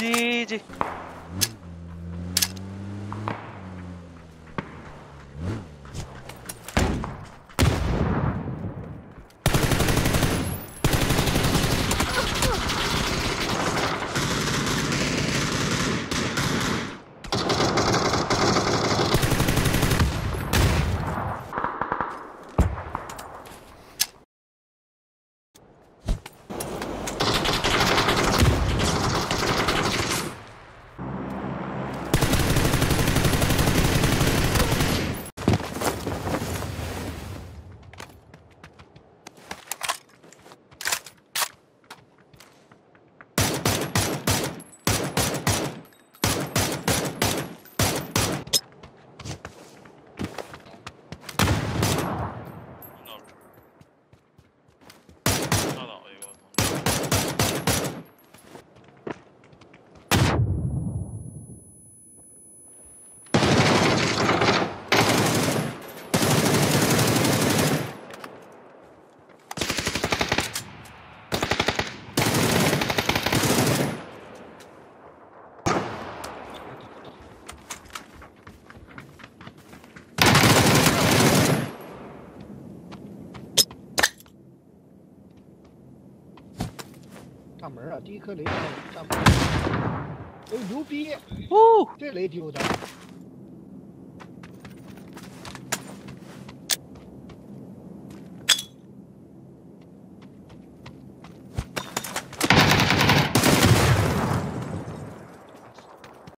是是。大门啊，第一颗雷炸门，哎呦牛逼，哦，这雷丢的，